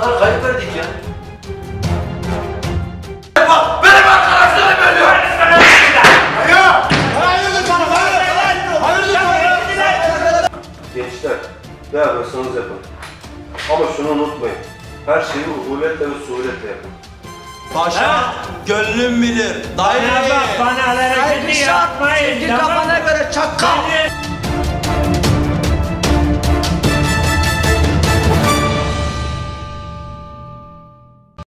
insanlara kayıp verdik ya. Benim arkadaşlarım ölüyor. Hayır. Hayırdır. Hayır. Hayırdır. Gençler, ne yaparsanız yapın. Ama şunu unutmayın. Her şeyi uhuletle ve suhuletle yapın. Paşa, gönlüm bilir. Daire bak bana hareket yapmayın. Sevgi kafana göre çakal.